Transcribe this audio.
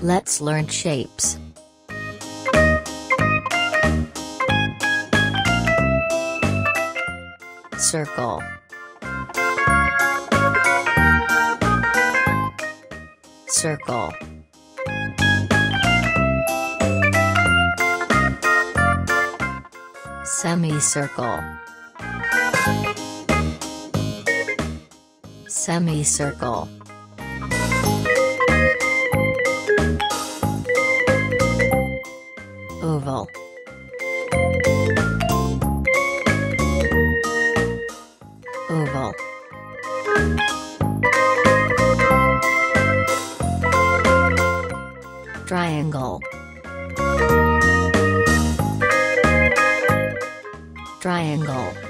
Let's learn shapes. Circle. Circle. Semicircle. Semicircle. Oval. Oval. Triangle. Triangle.